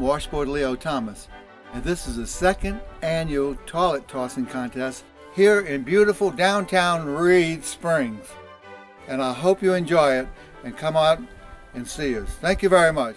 Washboard Leo Thomas, and this is the second annual toilet tossing contest here in beautiful downtown Reed Springs. And I hope you enjoy it and come out and see us. Thank you very much.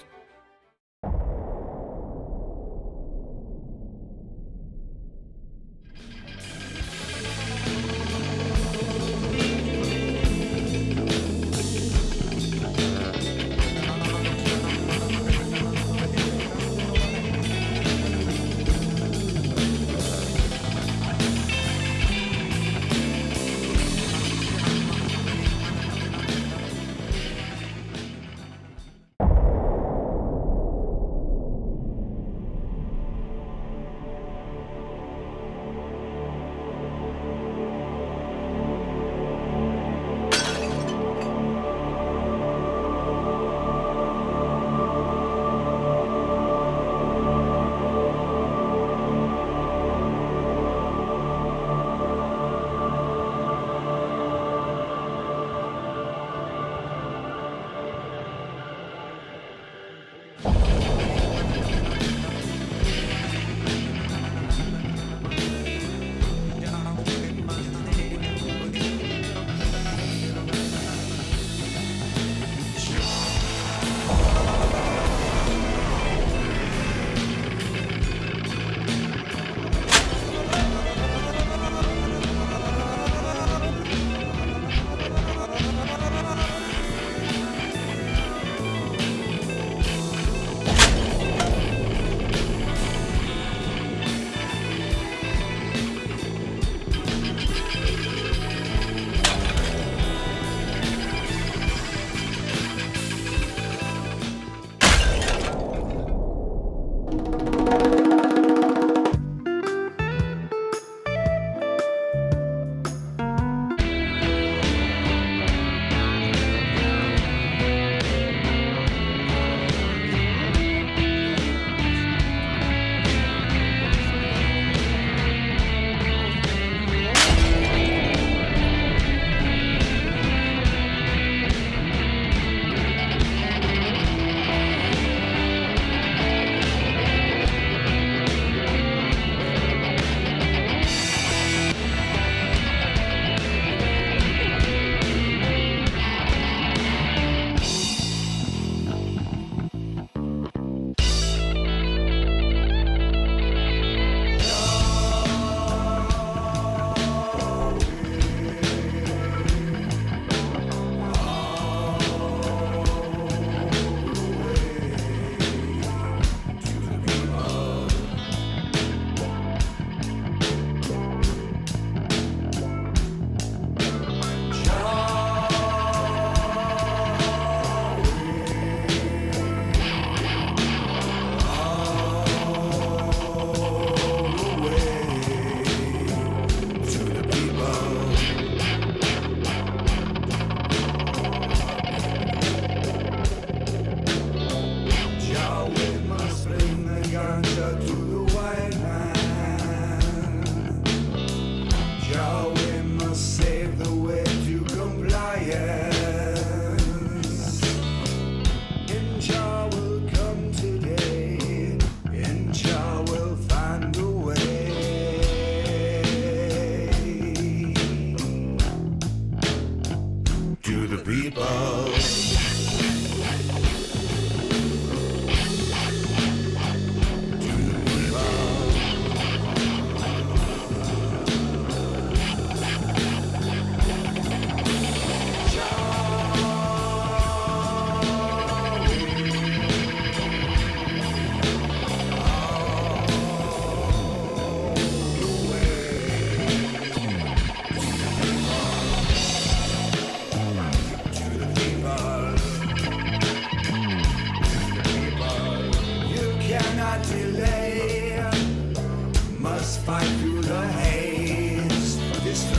to the people.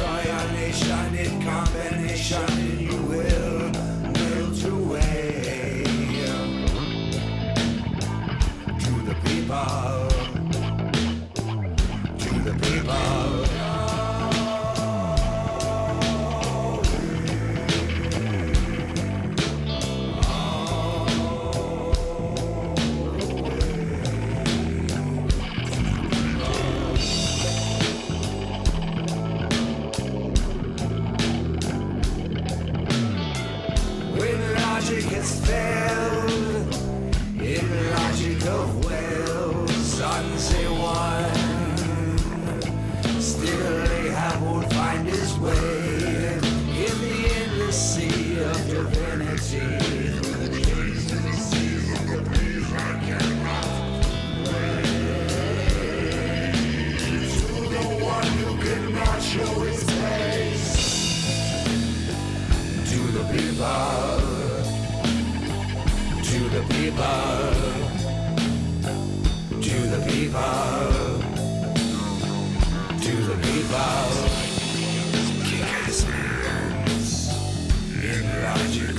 Combination in combination. people, to the people, to the people. Kick ass. In enlarge